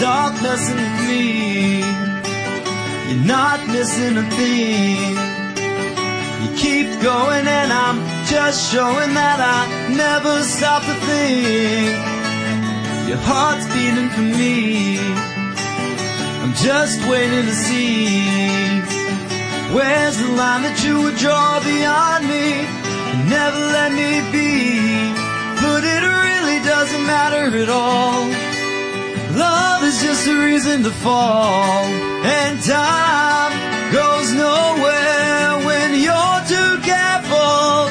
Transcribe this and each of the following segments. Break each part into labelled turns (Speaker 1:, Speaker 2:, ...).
Speaker 1: messing with me. You're not missing a thing. You keep going and I'm just showing that I never stop to think. Your heart's beating for me. I'm just waiting to see. Where's the line that you would draw beyond me and never let me be? But it really doesn't matter at all. Just a reason to fall, and time goes nowhere when you're too careful.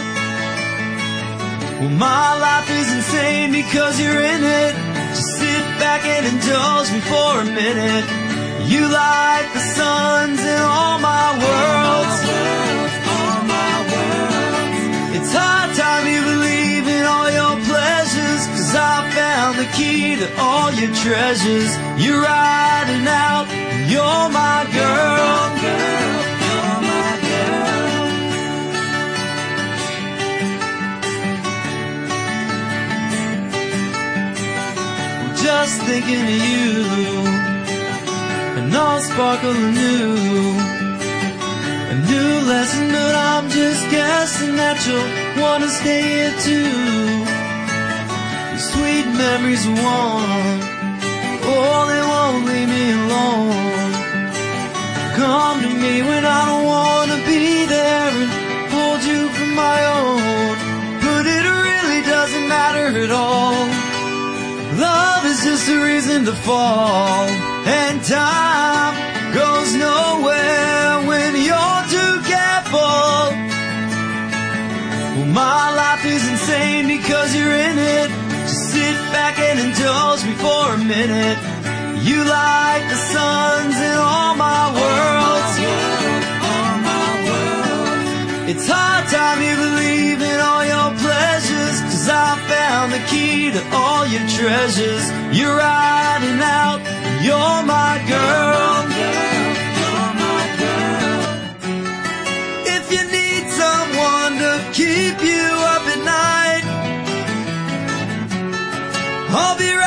Speaker 1: Well, my life is insane because you're in it. Just sit back and indulge me for a minute. You light key to all your treasures. You're riding out, you're my girl. You're my girl. Just thinking of you and all sparkle anew. A new lesson, but I'm just guessing that you'll wanna stay here too. Sweet memories one, oh, they won't leave me alone. Come to me when I don't wanna be there and hold you for my own. But it really doesn't matter at all. Love is just a reason to fall, and time goes nowhere when you're minute. You light the suns in all my worlds. It's hard time you believe in all your pleasures Cause I found the key to all your treasures You're riding out, you're my girl If you need someone to keep you up at night I'll be right